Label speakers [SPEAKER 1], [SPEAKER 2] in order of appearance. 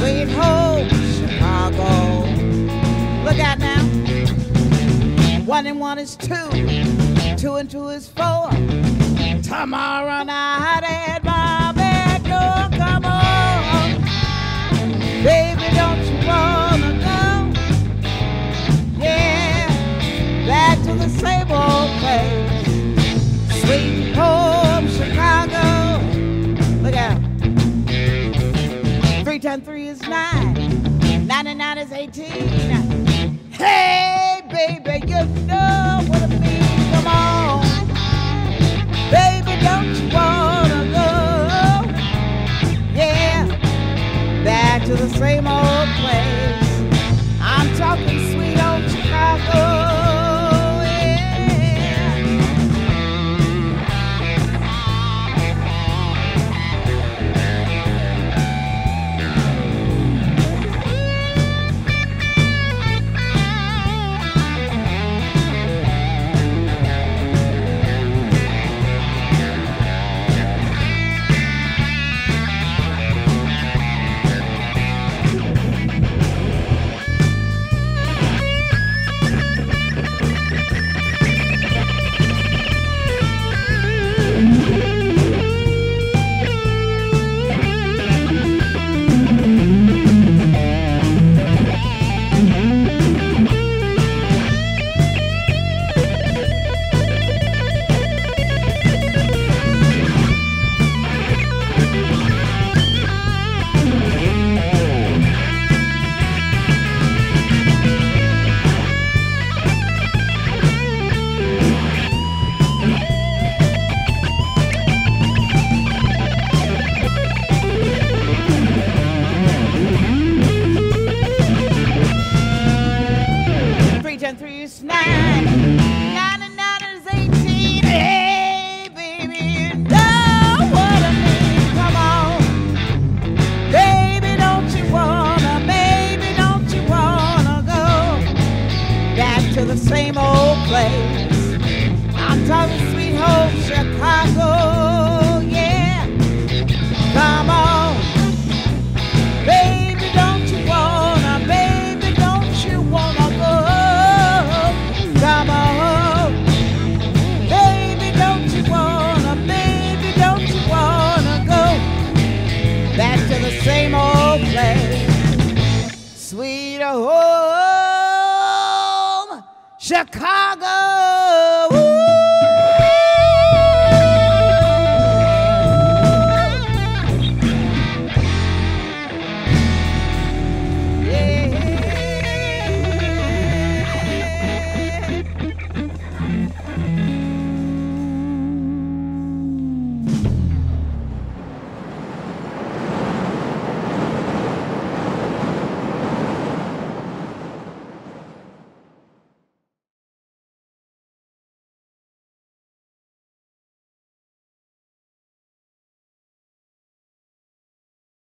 [SPEAKER 1] Chicago. Look out now. One and one is two, two and two is four. Tomorrow night. 19. Hey, baby, you know what I mean. Come on. Baby, don't you wanna go? Yeah, back to the same old place. the same old place. Chicago.